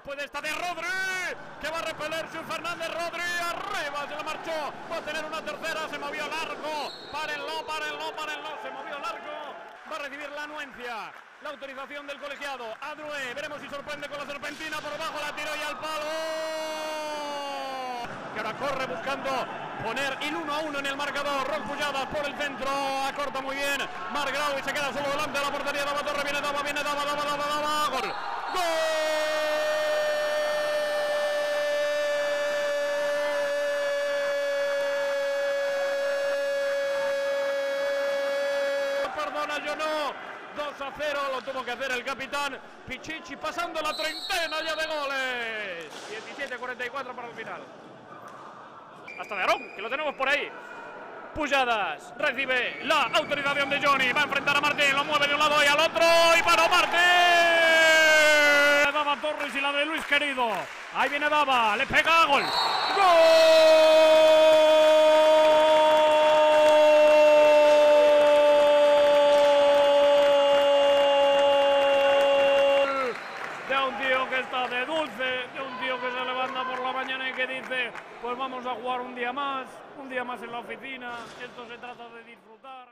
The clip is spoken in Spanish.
puede esta de Rodri, que va a repeler su Fernández. Rodri, arriba se la marchó, va a tener una tercera, se movió largo, párenlo, párenlo, párenlo, se movió largo, va a recibir la anuencia, la autorización del colegiado, Adrue, veremos si sorprende con la serpentina, por abajo. La tiro y al palo, que ahora corre buscando poner el 1 a 1 en el marcador, Ron Pujadas por el centro, acorta muy bien, Margrau y se queda solo delante de la portería, Dava Torre, viene Dava, viene Dava, Dava, Dava, Dava, gol. ¡Gol! Perdona, yo no. 2 a 0 lo tuvo que hacer el capitán Pichichi pasando la treintena ya de goles. 17-44 para el final. Hasta de Arón, que lo tenemos por ahí. Pujadas recibe la autorización de Johnny. Va a enfrentar a Martín, lo mueve de un lado y al otro. Y para Martín. Daba Torres y la de Luis Querido. Ahí viene Dava, le pega gol. ¡Gol! de un tío que está de dulce, de un tío que se levanta por la mañana y que dice, pues vamos a jugar un día más, un día más en la oficina, esto se trata de disfrutar.